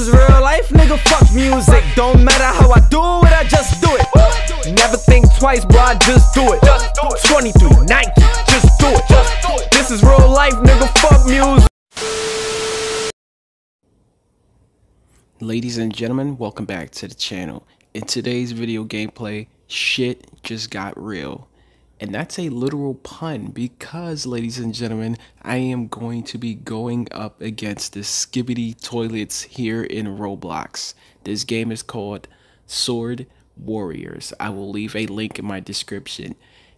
is real life, nigga. Fuck music. Don't matter how I do it, I just do it. Never think twice, bro. I just do it. 23 Nike, just do it. This is real life, nigga. Fuck music. Ladies and gentlemen, welcome back to the channel. In today's video gameplay, shit just got real. And that's a literal pun because, ladies and gentlemen, I am going to be going up against the Skibidi Toilets here in Roblox. This game is called Sword Warriors. I will leave a link in my description.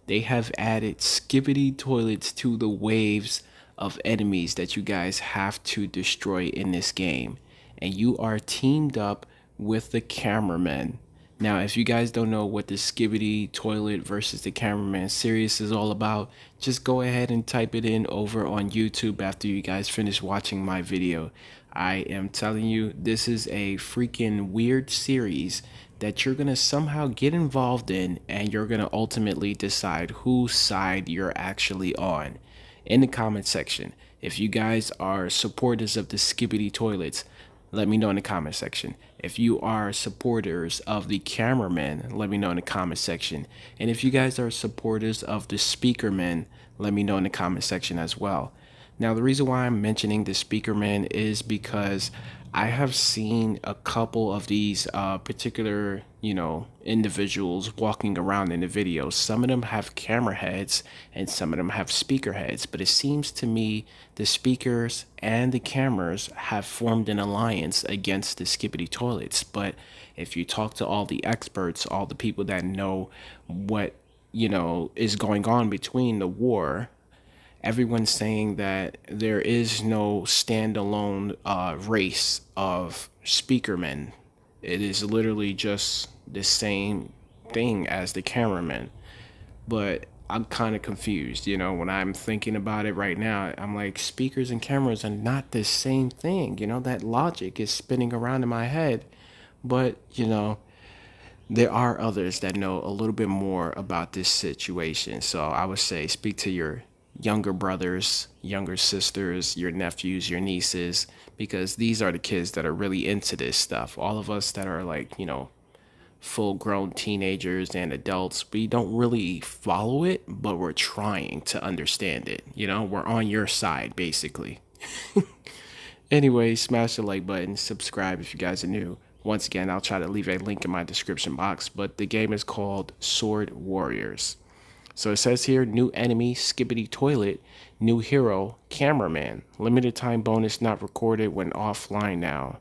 They have added Skibidi Toilets to the waves of enemies that you guys have to destroy in this game and you are teamed up with the cameraman. Now, if you guys don't know what the Skibidi Toilet versus the Cameraman series is all about, just go ahead and type it in over on YouTube after you guys finish watching my video. I am telling you, this is a freaking weird series that you're going to somehow get involved in and you're going to ultimately decide whose side you're actually on. In the comment section, if you guys are supporters of the Skibidi Toilets, let me know in the comment section. If you are supporters of the cameraman, let me know in the comment section. And if you guys are supporters of the speakerman, let me know in the comment section as well. Now, the reason why I'm mentioning the speakerman is because I have seen a couple of these uh, particular, you know, individuals walking around in the video. Some of them have camera heads and some of them have speaker heads, but it seems to me the speakers and the cameras have formed an alliance against the Skibidi toilets. But if you talk to all the experts, all the people that know what, you know, is going on between the war everyone's saying that there is no standalone uh, race of speakermen. It is literally just the same thing as the cameraman. But I'm kind of confused, you know, when I'm thinking about it right now. I'm like, speakers and cameras are not the same thing. You know, that logic is spinning around in my head. But, you know, there are others that know a little bit more about this situation. So I would say speak to your younger brothers, younger sisters, your nephews, your nieces, because these are the kids that are really into this stuff. All of us that are like, you know, full grown teenagers and adults, we don't really follow it, but we're trying to understand it. You know, we're on your side, basically. anyway, smash the like button, subscribe if you guys are new. Once again, I'll try to leave a link in my description box, but the game is called Sword Warriors. So it says here new enemy, Skibidi Toilet, new hero, Cameraman. Limited time bonus not recorded when offline now.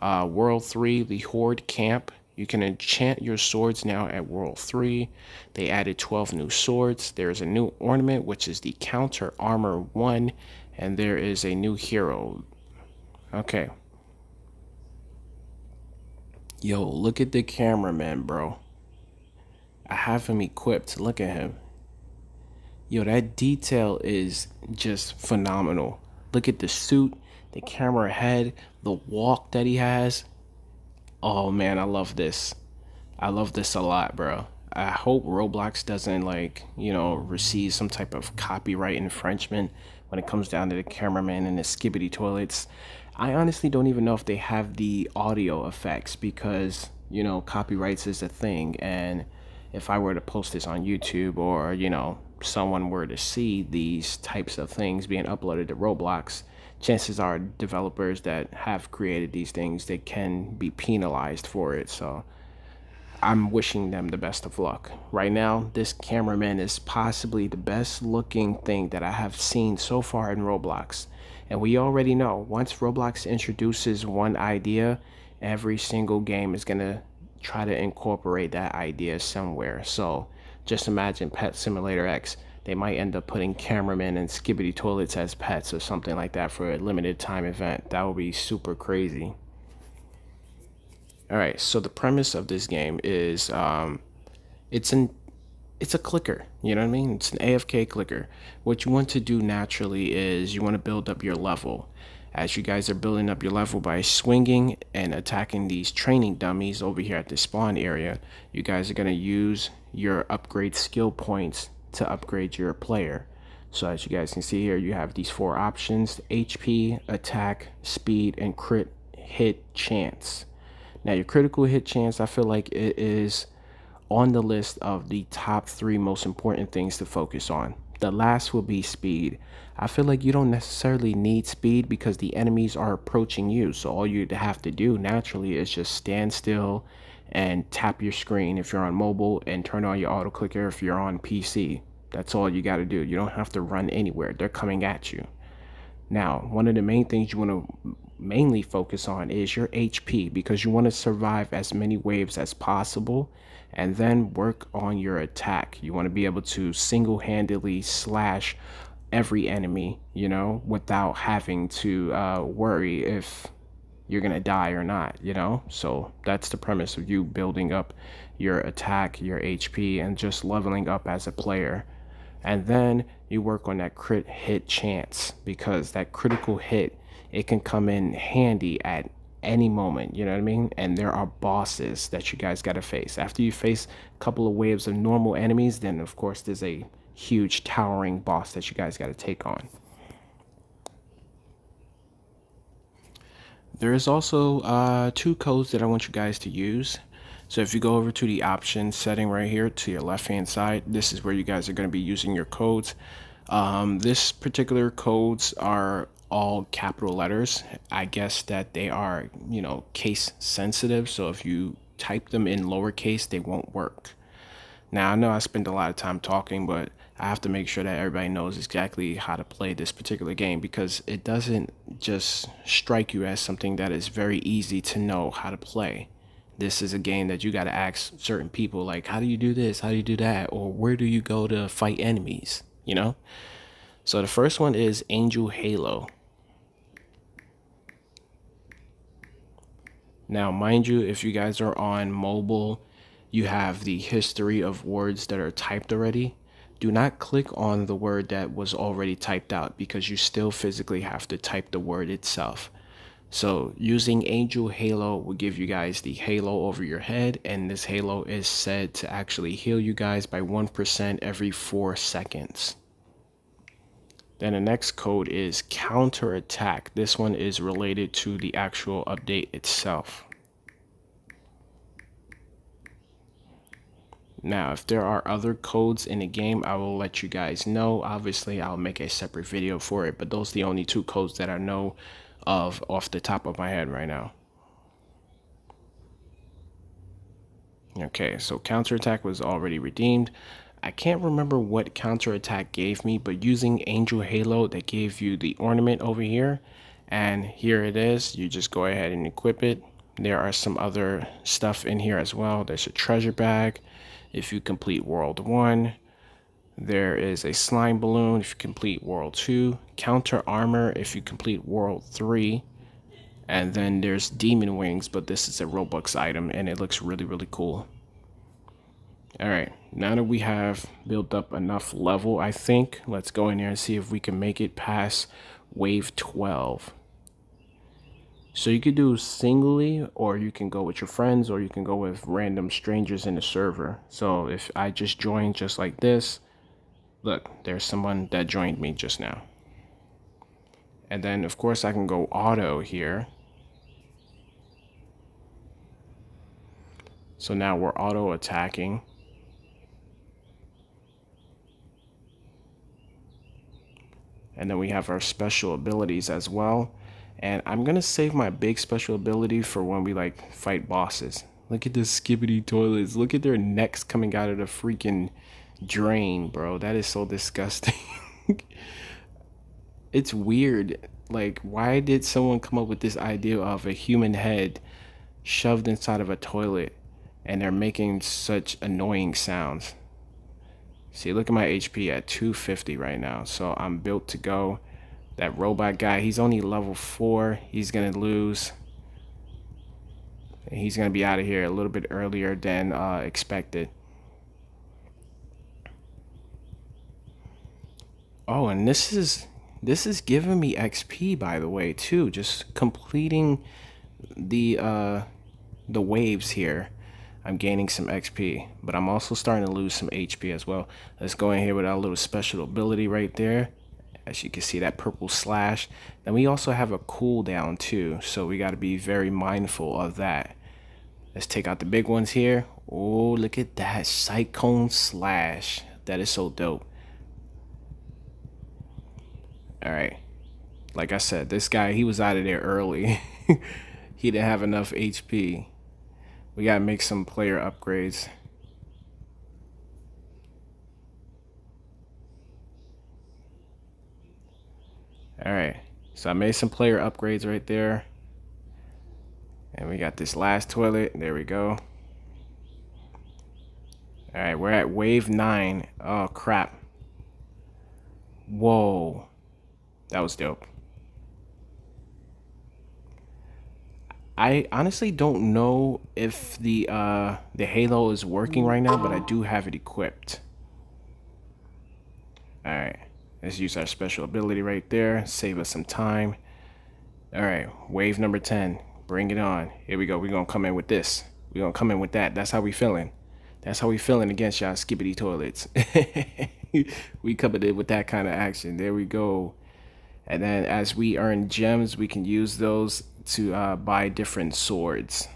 Uh, World 3, the Horde Camp. You can enchant your swords now at World 3. They added 12 new swords. There's a new ornament, which is the Counter Armor 1. And there is a new hero. Okay. Yo, look at the cameraman, bro. I have him equipped. Look at him yo, that detail is just phenomenal. Look at the suit, the camera head, the walk that he has. Oh man, I love this. I love this a lot, bro. I hope Roblox doesn't like, you know, receive some type of copyright infringement when it comes down to the cameraman and the skibidi toilets. I honestly don't even know if they have the audio effects because, you know, copyrights is a thing and if I were to post this on YouTube or, you know, someone were to see these types of things being uploaded to Roblox, chances are developers that have created these things they can be penalized for it. So I'm wishing them the best of luck. Right now, this cameraman is possibly the best looking thing that I have seen so far in Roblox. And we already know once Roblox introduces one idea, every single game is going to try to incorporate that idea somewhere. So just imagine Pet Simulator X. They might end up putting cameramen and skibidi toilets as pets or something like that for a limited time event. That would be super crazy. Alright, so the premise of this game is um, it's an it's a clicker, you know what I mean? It's an AFK clicker. What you want to do naturally is you want to build up your level as you guys are building up your level by swinging and attacking these training dummies over here at the spawn area, you guys are going to use your upgrade skill points to upgrade your player. So as you guys can see here, you have these four options, HP, attack, speed, and crit hit chance. Now, your critical hit chance, I feel like it is on the list of the top three most important things to focus on. The last will be speed. I feel like you don't necessarily need speed because the enemies are approaching you. So all you have to do naturally is just stand still and tap your screen if you're on mobile and turn on your auto clicker if you're on PC. That's all you got to do. You don't have to run anywhere. They're coming at you. Now, one of the main things you want to mainly focus on is your HP because you want to survive as many waves as possible and then work on your attack. You want to be able to single handedly slash every enemy, you know, without having to uh, worry if you're going to die or not, you know? So that's the premise of you building up your attack, your HP, and just leveling up as a player. And then you work on that crit hit chance because that critical hit, it can come in handy at any moment, you know what I mean? And there are bosses that you guys got to face. After you face a couple of waves of normal enemies, then of course there's a huge towering boss that you guys got to take on. There is also uh, two codes that I want you guys to use. So if you go over to the options setting right here to your left hand side, this is where you guys are going to be using your codes. Um, this particular codes are all capital letters. I guess that they are, you know, case sensitive. So if you type them in lowercase, they won't work. Now, I know I spend a lot of time talking, but I have to make sure that everybody knows exactly how to play this particular game because it doesn't just strike you as something that is very easy to know how to play. This is a game that you got to ask certain people, like, how do you do this? How do you do that? Or where do you go to fight enemies? You know? So the first one is Angel Halo. Now, mind you, if you guys are on mobile, you have the history of words that are typed already. Do not click on the word that was already typed out because you still physically have to type the word itself. So using Angel Halo will give you guys the halo over your head and this halo is said to actually heal you guys by 1% every 4 seconds. Then the next code is counter attack. This one is related to the actual update itself. Now, if there are other codes in the game, I will let you guys know. Obviously, I'll make a separate video for it, but those are the only two codes that I know of off the top of my head right now. Okay, so counterattack was already redeemed. I can't remember what counterattack gave me, but using Angel Halo, that gave you the ornament over here. And here it is. You just go ahead and equip it. There are some other stuff in here as well. There's a treasure bag if you complete World 1. There is a slime balloon if you complete World 2. Counter armor if you complete World 3. And then there's demon wings, but this is a Robux item and it looks really, really cool. All right, now that we have built up enough level, I think, let's go in there and see if we can make it past wave 12. So you could do singly, or you can go with your friends, or you can go with random strangers in the server. So if I just join just like this, look, there's someone that joined me just now. And then, of course, I can go auto here. So now we're auto attacking. And then we have our special abilities as well. And I'm going to save my big special ability for when we like fight bosses. Look at the Skibidi toilets. Look at their necks coming out of the freaking drain, bro. That is so disgusting. it's weird. Like, why did someone come up with this idea of a human head shoved inside of a toilet and they're making such annoying sounds? See, look at my HP at 250 right now. So I'm built to go. That robot guy, he's only level 4. He's going to lose. He's going to be out of here a little bit earlier than uh, expected. Oh, and this is this is giving me XP by the way too. Just completing the uh, the waves here. I'm gaining some XP, but I'm also starting to lose some HP as well. Let's go in here with our little special ability right there. As you can see that purple slash. Then we also have a cooldown too so we got to be very mindful of that. Let's take out the big ones here. Oh look at that cyclone slash. That is so dope. All right like I said this guy he was out of there early. He didn't have enough HP we gotta make some player upgrades All right, so I made some player upgrades right there. And we got this last toilet. There we go. All right, we're at wave nine. Oh, crap. Whoa. That was dope. I honestly don't know if the uh, the Halo is working right now, but I do have it equipped. All right. Let's use our special ability right there. Save us some time. All right, wave number 10. Bring it on. Here we go. We're going to come in with this. We're going to come in with that. That's how we feeling. That's how we feeling against y'all skibidi toilets. we covered it with that kind of action. There we go. And then as we earn gems, we can use those to uh, buy different swords.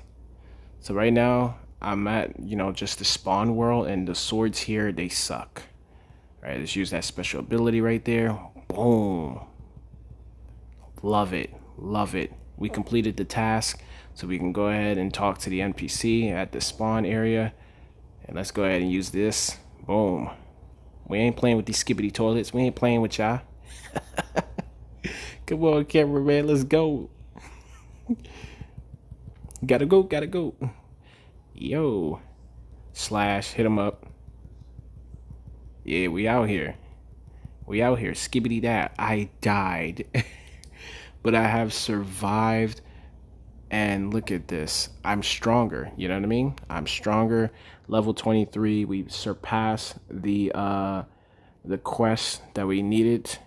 So right now, I'm at, you know, just the spawn world and the swords here, they suck. All right, let's use that special ability right there. Boom. Love it. Love it. We completed the task, so we can go ahead and talk to the NPC at the spawn area. And let's go ahead and use this. Boom. We ain't playing with these skibidi toilets. We ain't playing with y'all. Come on, cameraman. Let's go. gotta go, gotta go. Yo. Slash, hit him up. Yeah, we out here. We out here. Skibidi that. I died. but I have survived. And look at this. I'm stronger. You know what I mean? I'm stronger. Level 23. We surpassed the uh the quest that we needed.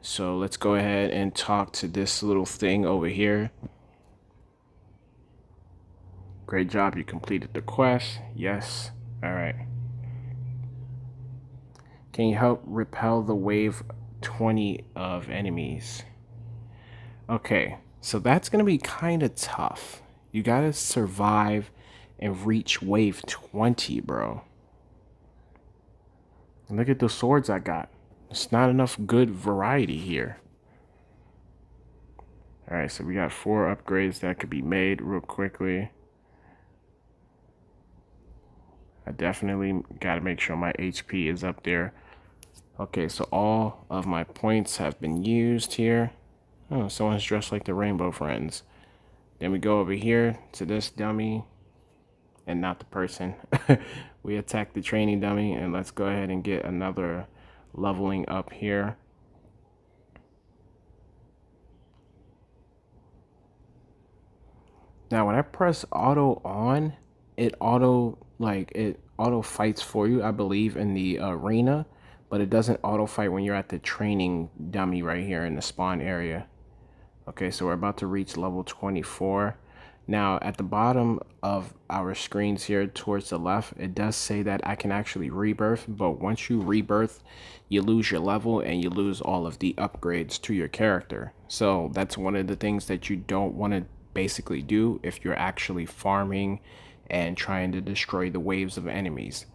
So let's go ahead and talk to this little thing over here. Great job. You completed the quest. Yes. All right. Can you help repel the wave 20 of enemies? Okay, so that's going to be kind of tough. You got to survive and reach wave 20, bro. look at the swords I got. It's not enough good variety here. Alright, so we got four upgrades that could be made real quickly. I definitely got to make sure my HP is up there. Okay, so all of my points have been used here. Oh, someone's dressed like the Rainbow Friends. Then we go over here to this dummy and not the person. we attack the training dummy and let's go ahead and get another leveling up here. Now, when I press auto on, it auto like it auto fights for you i believe in the arena but it doesn't auto fight when you're at the training dummy right here in the spawn area. Okay so we're about to reach level 24 now at the bottom of our screens here towards the left it does say that i can actually rebirth but once you rebirth you lose your level and you lose all of the upgrades to your character. So that's one of the things that you don't want to basically do if you're actually farming and trying to destroy the waves of enemies.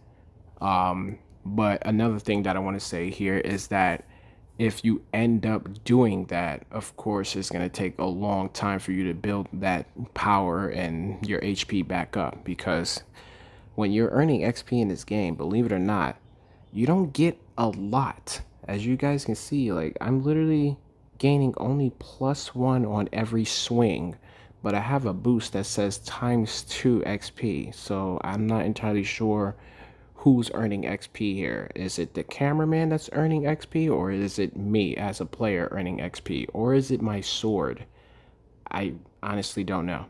Um, but another thing that I want to say here is that if you end up doing that, of course, it's going to take a long time for you to build that power and your HP back up because when you're earning XP in this game, believe it or not, you don't get a lot. As you guys can see, like I'm literally gaining only plus one on every swing but I have a boost that says times 2 XP, so I'm not entirely sure who's earning XP here. Is it the cameraman that's earning XP, or is it me as a player earning XP, or is it my sword? I honestly don't know.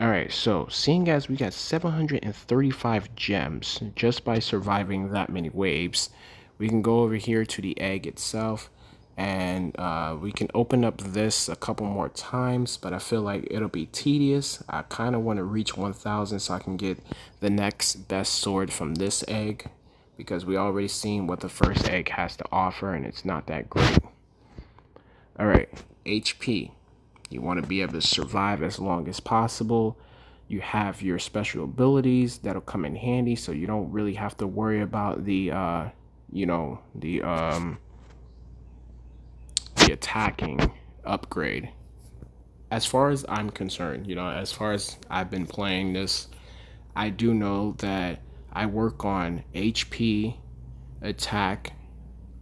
Alright, so seeing as we got 735 gems just by surviving that many waves, we can go over here to the egg itself and uh, we can open up this a couple more times but I feel like it'll be tedious I kind of want to reach 1000 so I can get the next best sword from this egg because we already seen what the first egg has to offer and it's not that great. All right, HP. You want to be able to survive as long as possible. You have your special abilities that'll come in handy so you don't really have to worry about the uh, you know, the um attacking upgrade. As far as I'm concerned, you know, as far as I've been playing this, I do know that I work on HP, attack,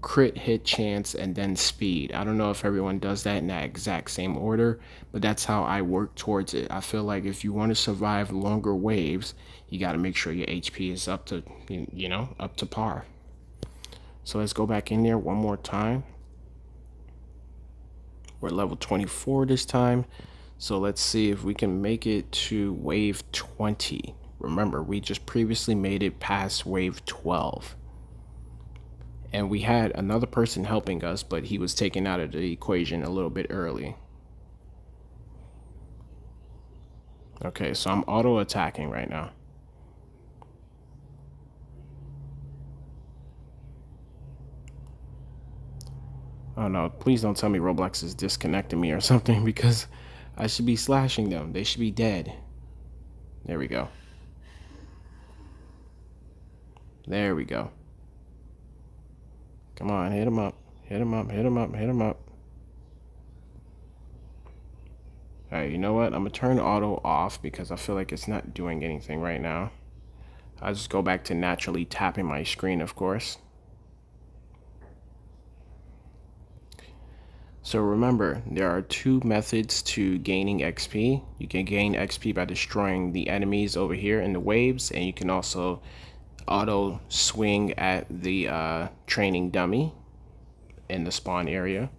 crit hit chance, and then speed. I don't know if everyone does that in that exact same order, but that's how I work towards it. I feel like if you want to survive longer waves, you got to make sure your HP is up to, you know, up to par. So let's go back in there one more time. We're level 24 this time. So let's see if we can make it to wave 20. Remember, we just previously made it past wave 12. And we had another person helping us, but he was taken out of the equation a little bit early. Okay, so I'm auto attacking right now. Oh no, please don't tell me Roblox is disconnecting me or something because I should be slashing them. They should be dead. There we go. There we go. Come on, hit him up. Hit him up, hit him up, hit him up. Alright, you know what? I'm going to turn auto off because I feel like it's not doing anything right now. I'll just go back to naturally tapping my screen, of course. So remember, there are two methods to gaining XP. You can gain XP by destroying the enemies over here in the waves, and you can also auto swing at the uh, training dummy in the spawn area.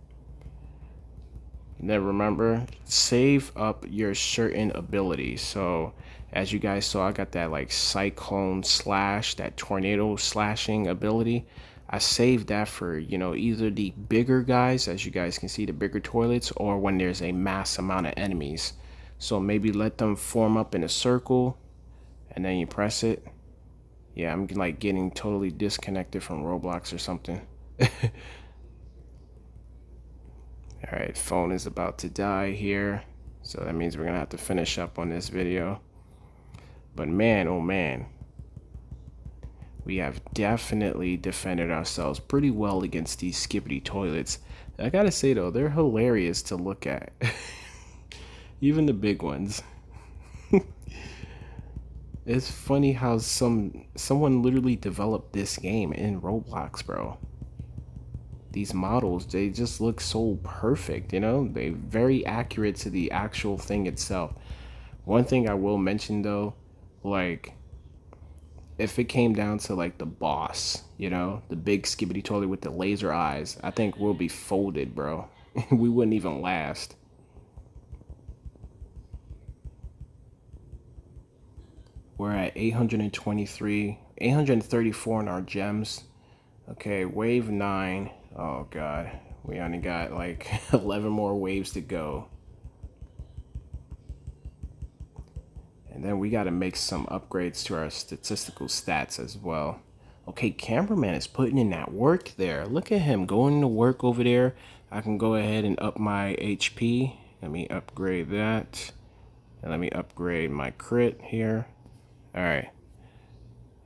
And then remember, save up your certain abilities. So as you guys saw, I got that like cyclone slash, that tornado slashing ability. I saved that for, you know, either the bigger guys, as you guys can see, the bigger toilets, or when there's a mass amount of enemies. So maybe let them form up in a circle, and then you press it. Yeah, I'm like getting totally disconnected from Roblox or something. Alright, phone is about to die here. So that means we're going to have to finish up on this video. But man, oh man. We have definitely defended ourselves pretty well against these Skibidi toilets. I gotta say though, they're hilarious to look at. Even the big ones. It's funny how some someone literally developed this game in Roblox, bro. These models, they just look so perfect, you know? They very accurate to the actual thing itself. One thing I will mention though, like if it came down to like the boss, you know, the big Skibidi toilet with the laser eyes, I think we'll be folded, bro. we wouldn't even last. We're at 823, 834 in our gems. Okay, wave 9. Oh, God. We only got like 11 more waves to go. And then we got to make some upgrades to our statistical stats as well. Okay, cameraman is putting in that work there. Look at him going to work over there. I can go ahead and up my HP. Let me upgrade that. And let me upgrade my crit here. All right.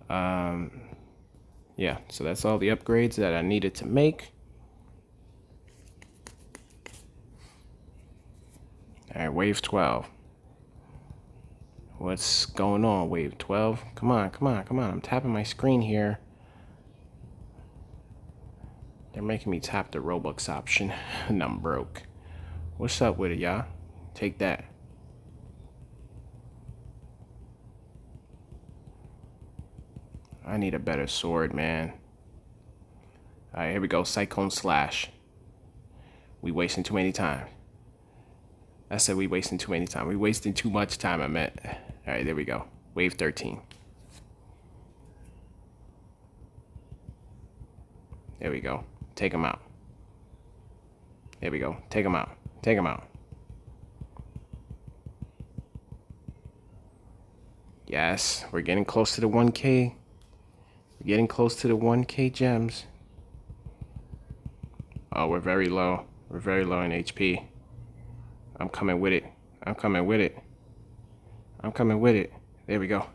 Um, yeah, so that's all the upgrades that I needed to make. All right, wave 12. What's going on, wave 12? Come on, come on, come on. I'm tapping my screen here. They're making me tap the Robux option, and I'm broke. What's up with it, y'all? Take that. I need a better sword, man. Alright, here we go. Cyclone Slash. We wasting too many time. I said we wasting too many time. We wasting too much time, I meant. Alright, there we go. Wave 13. There we go. Take them out. There we go. Take them out. Take them out. Yes, we're getting close to the 1K We're Getting close to the 1k gems. Oh, we're very low. We're very low in HP. I'm coming with it. I'm coming with it. I'm coming with it. There we go.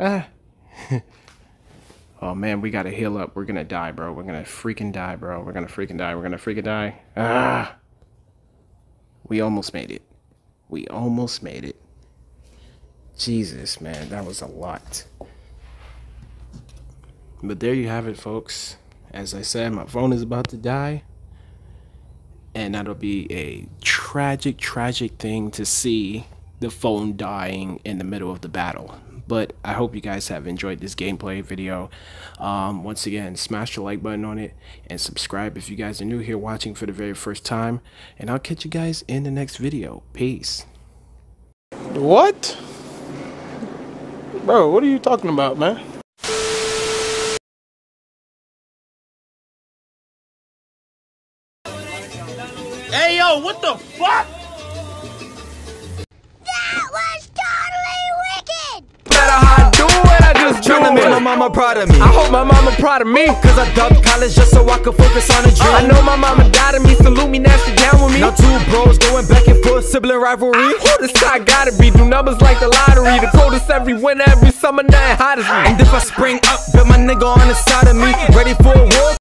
Ah. oh man, we gotta heal up. We're gonna die, bro. We're gonna freaking die, bro. We're gonna freaking die. We're gonna freaking die. Ah. We almost made it. We almost made it. Jesus, man, that was a lot. But there you have it, folks. As I said, my phone is about to die. And that'll be a tragic, tragic thing to see the phone dying in the middle of the battle. But I hope you guys have enjoyed this gameplay video. Um, once again, smash the like button on it and subscribe if you guys are new here watching for the very first time. And I'll catch you guys in the next video. Peace. What? Bro, what are you talking about, man? Hey, yo, what the fuck? It, I just do Tryna it. make my mama proud of me. I hope my mama proud of me. Cause I dubbed college just so I could focus on a dream. I know my mama died of me, salute me, nasty down with me. Now two bros going back and forth, sibling rivalry. Who this guy gotta be? Do numbers like the lottery. The coldest every winter, every summer, nothing hot as me. And if I spring up, bet my nigga on the side of me. Ready for a war,